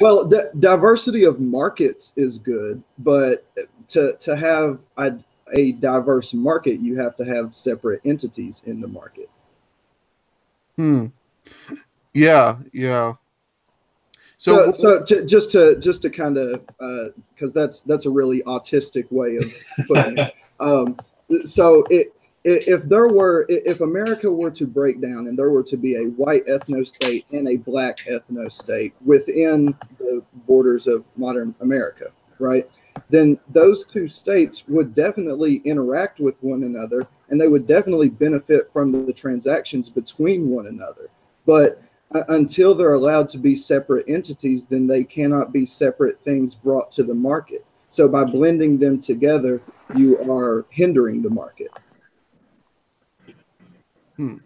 well, the diversity of markets is good, but to to have a, a diverse market, you have to have separate entities in the market. Hmm. Yeah. Yeah. So, so, so to, just to just to kind of because uh, that's that's a really autistic way of putting it. Um, so it if there were if america were to break down and there were to be a white ethno state and a black ethno state within the borders of modern america right then those two states would definitely interact with one another and they would definitely benefit from the transactions between one another. But uh, until they're allowed to be separate entities then they cannot be separate things brought to the market. So by blending them together you are hindering the market Hmm.